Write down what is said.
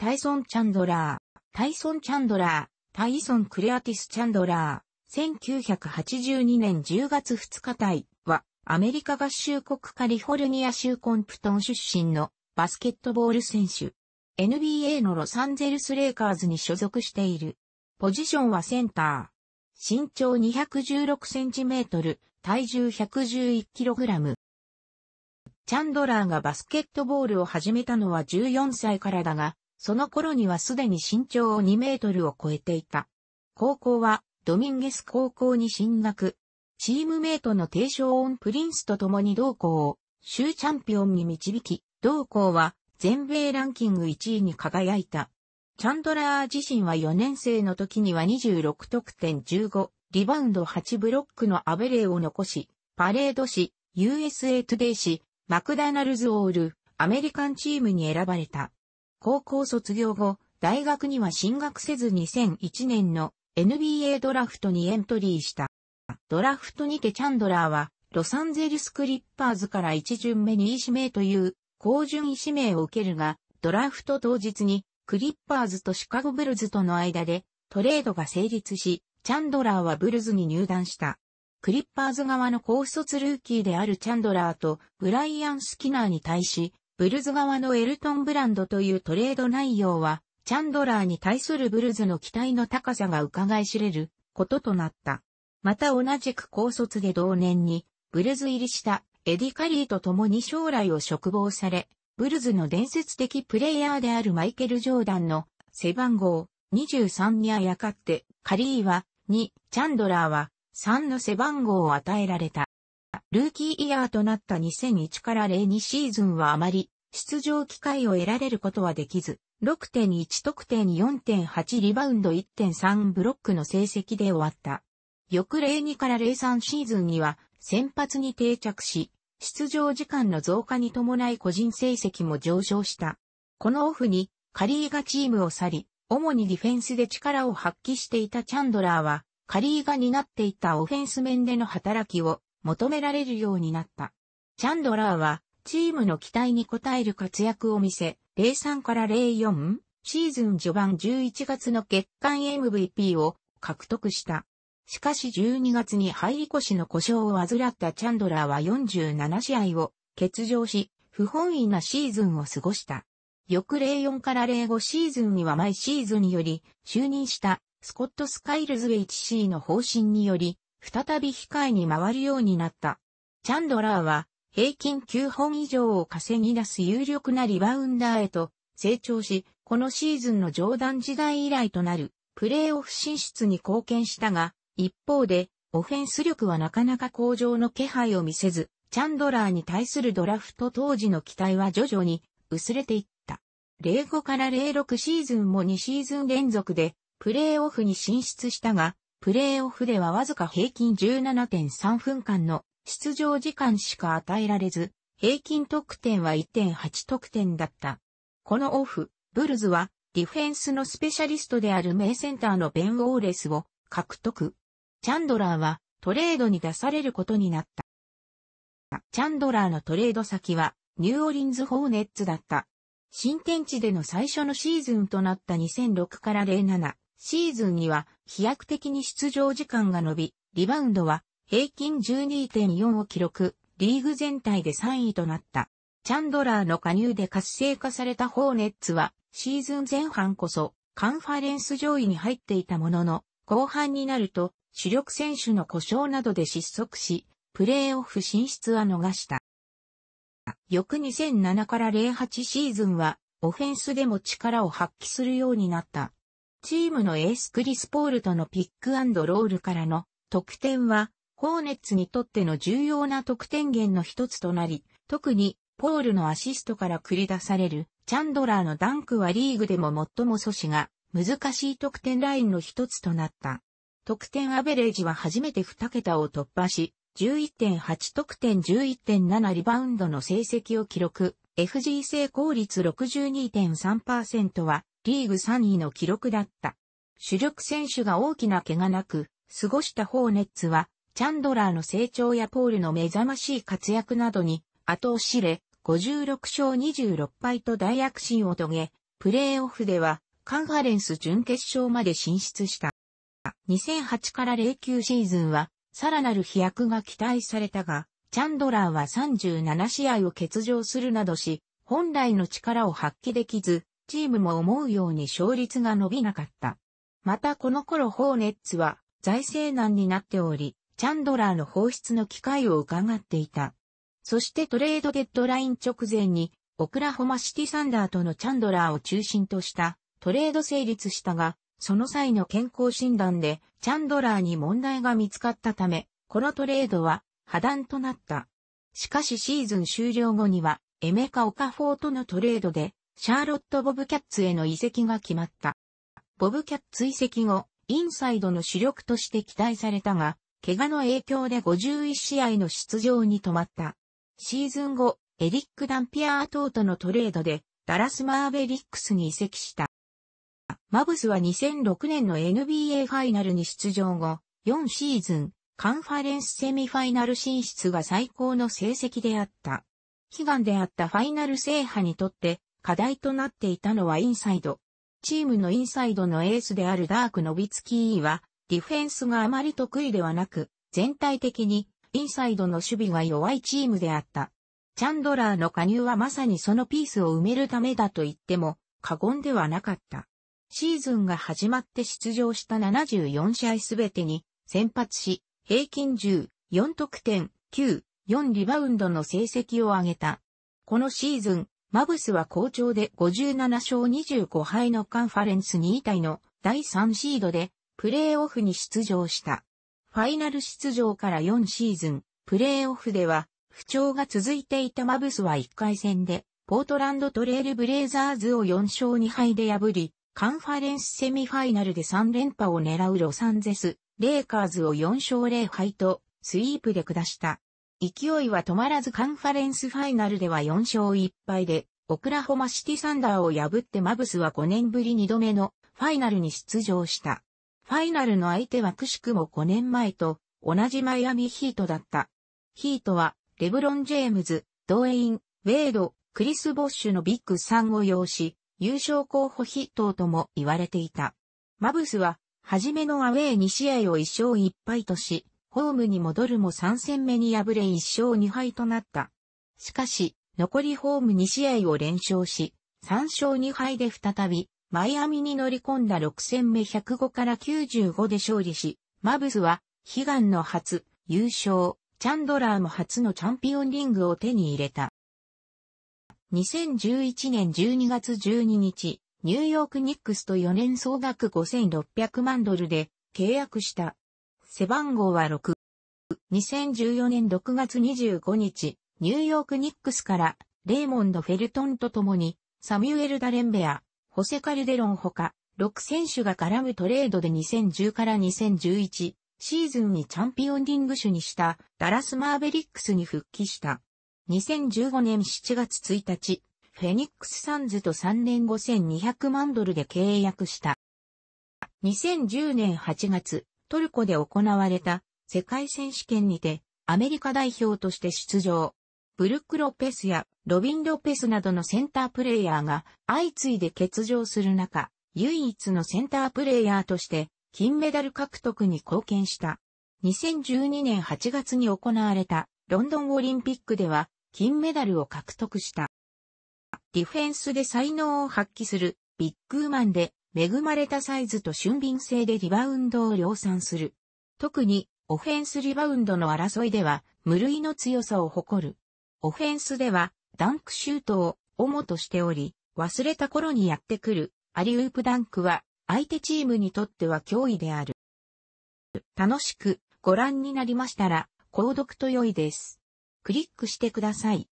タイソン・チャンドラー、タイソン・チャンドラー、タイソン・クレアティス・チャンドラー、1982年10月2日隊は、アメリカ合衆国カリフォルニア州コンプトン出身のバスケットボール選手。NBA のロサンゼルスレイカーズに所属している。ポジションはセンター。身長216センチメートル、体重111キログラム。チャンドラーがバスケットボールを始めたのは14歳からだが、その頃にはすでに身長を2メートルを超えていた。高校はドミンゲス高校に進学。チームメイトのテイショーン・プリンスと共に同校を州チャンピオンに導き、同校は全米ランキング1位に輝いた。チャンドラー自身は4年生の時には26得点15、リバウンド8ブロックのアベレージを残し、パレード誌、USA トゥデイ誌、マクダナルズオール、アメリカンチームに選ばれた。高校卒業後、大学には進学せず2001年の NBA ドラフトにエントリーした。ドラフトにてチャンドラーは、ロサンゼルスクリッパーズから1巡目に指名という高順位指名を受けるが、ドラフト当日にクリッパーズとシカゴブルズとの間でトレードが成立し、チャンドラーはブルズに入団した。クリッパーズ側の高卒ルーキーであるチャンドラーとブライアン・スキナーに対し、ブルズ側のエルトン・ブランドというトレード内容は、チャンドラーに対するブルズの期待の高さが伺い知れることとなった。また同じく高卒で同年に、ブルズ入りしたエディ・カリーと共に将来を嘱望され、ブルズの伝説的プレイヤーであるマイケル・ジョーダンの背番号23にあやかって、カリーは2、チャンドラーは3の背番号を与えられた。ルーキーイヤーとなった2001から02シーズンはあまり出場機会を得られることはできず、6.1得点4.8リバウンド1.3ブロックの成績で終わった。翌02から03シーズンには先発に定着し、出場時間の増加に伴い個人成績も上昇した。このオフにカリーがチームを去り、主にディフェンスで力を発揮していたチャンドラーは、カリーが担っていたオフェンス面での働きを求められるようになった。チャンドラーは、チームの期待に応える活躍を見せ、03から04シーズン序盤11月の月間 MVP を獲得した。しかし12月に入り越しの故障を患ったチャンドラーは47試合を欠場し、不本意なシーズンを過ごした。翌04から05シーズンには毎シーズンより就任したスコット・スカイルズ HC の方針により再び控えに回るようになった。チャンドラーは平均9本以上を稼ぎ出す有力なリバウンダーへと成長し、このシーズンの上段時代以来となるプレーオフ進出に貢献したが、一方で、オフェンス力はなかなか向上の気配を見せず、チャンドラーに対するドラフト当時の期待は徐々に薄れていった。05から06シーズンも2シーズン連続でプレーオフに進出したが、プレーオフではわずか平均17.3分間の出場時間しか与えられず、平均得点は1.8得点だった。このオフ、ブルズはディフェンスのスペシャリストである名センターのベン・ウォーレスを獲得。チャンドラーはトレードに出されることになった。チャンドラーのトレード先はニューオリンズ・ホーネッツだった。新天地での最初のシーズンとなった2006から07シーズンには飛躍的に出場時間が伸び、リバウンドは平均12.4を記録、リーグ全体で3位となった。チャンドラーの加入で活性化されたホーネッツは、シーズン前半こそカンファレンス上位に入っていたものの、後半になると主力選手の故障などで失速し、プレーオフ進出は逃した。翌2007から08シーズンは、オフェンスでも力を発揮するようになった。チームのエースクリス・ポールとのピックロールからの得点は、ホーネッツにとっての重要な得点源の一つとなり、特にポールのアシストから繰り出されるチャンドラーのダンクはリーグでも最も阻止が難しい得点ラインの一つとなった。得点アベレージは初めて2桁を突破し、11.8得点11.7リバウンドの成績を記録。FG 成功率62.3%はリーグ3位の記録だった。主力選手が大きな怪我なく、過ごしたホーネッツは、チャンドラーの成長やポールの目覚ましい活躍などに後押しれ、56勝26敗と大躍進を遂げ、プレーオフではカンファレンス準決勝まで進出した。2008から09シーズンはさらなる飛躍が期待されたが、チャンドラーは37試合を欠場するなどし、本来の力を発揮できず、チームも思うように勝率が伸びなかった。またこの頃ホーネッツは財政難になっており、チャンドラーの放出の機会を伺っていた。そしてトレードデッドライン直前にオクラホマシティサンダーとのチャンドラーを中心としたトレード成立したが、その際の健康診断でチャンドラーに問題が見つかったため、このトレードは破談となった。しかしシーズン終了後には、エメカ・オカフォーとのトレードで、シャーロット・ボブキャッツへの移籍が決まった。ボブキャッツ移籍後、インサイドの主力として期待されたが、怪我の影響で51試合の出場に止まった。シーズン後、エリック・ダンピアートとのトレードで、ダラス・マーベリックスに移籍した。マブスは2006年の NBA ファイナルに出場後、4シーズン、カンファレンスセミファイナル進出が最高の成績であった。悲願であったファイナル制覇にとって課題となっていたのはインサイド。チームのインサイドのエースであるダーク・ノビツキーは、ディフェンスがあまり得意ではなく、全体的にインサイドの守備が弱いチームであった。チャンドラーの加入はまさにそのピースを埋めるためだと言っても過言ではなかった。シーズンが始まって出場した74試合すべてに先発し、平均10、4得点、9、4リバウンドの成績を上げた。このシーズン、マブスは好調で57勝25敗のカンファレンス2位タイの第3シードでプレーオフに出場した。ファイナル出場から4シーズン、プレーオフでは不調が続いていたマブスは1回戦でポートランドトレールブレイザーズを4勝2敗で破り、カンファレンスセミファイナルで3連覇を狙うロサンゼス、レイカーズを4勝0敗とスイープで下した。勢いは止まらずカンファレンスファイナルでは4勝1敗で、オクラホマシティサンダーを破ってマブスは5年ぶり2度目のファイナルに出場した。ファイナルの相手はくしくも5年前と同じマイアミヒートだった。ヒートはレブロン・ジェームズ、ドウェイン、ウェイド、クリス・ボッシュのビッグ3を擁し、優勝候補筆頭とも言われていた。マブスは、はじめのアウェー2試合を1勝1敗とし、ホームに戻るも3戦目に敗れ1勝2敗となった。しかし、残りホーム2試合を連勝し、3勝2敗で再び、マイアミに乗り込んだ6戦目105から95で勝利し、マブスは、悲願の初、優勝、チャンドラーも初のチャンピオンリングを手に入れた。2011年12月12日、ニューヨークニックスと4年総額5600万ドルで契約した。背番号は6。2014年6月25日、ニューヨークニックスからレーモンド・フェルトンと共にサミュエル・ダレンベア、ホセ・カルデロンほか、6選手が絡むトレードで2010から2011シーズンにチャンピオンリング種にしたダラス・マーベリックスに復帰した。2015年7月1日、フェニックス・サンズと3年5200万ドルで契約した。2010年8月、トルコで行われた世界選手権にてアメリカ代表として出場。ブルック・ロペスやロビン・ロペスなどのセンタープレイヤーが相次いで欠場する中、唯一のセンタープレイヤーとして金メダル獲得に貢献した。2012年8月に行われたロンドンオリンピックでは金メダルを獲得した。ディフェンスで才能を発揮するビッグーマンで恵まれたサイズと俊敏性でリバウンドを量産する。特に、オフェンスリバウンドの争いでは、無類の強さを誇る。オフェンスでは、ダンクシュートを主としており、忘れた頃にやってくる、アリウープダンクは、相手チームにとっては脅威である。楽しくご覧になりましたら、購読と良いです。クリックしてください。